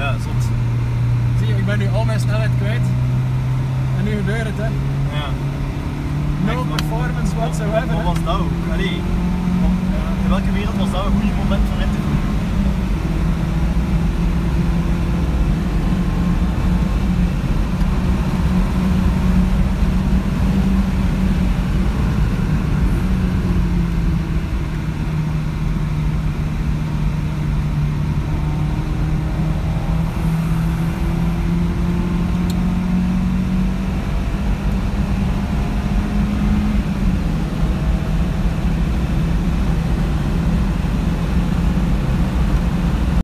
Ja, zot. Zie je, ik ben nu al mijn snelheid kwijt. En nu gebeurt het hè. Ja. No Echt, performance whatsoever. Wat was dat? Allee, in welke wereld was dat een goede moment voor in te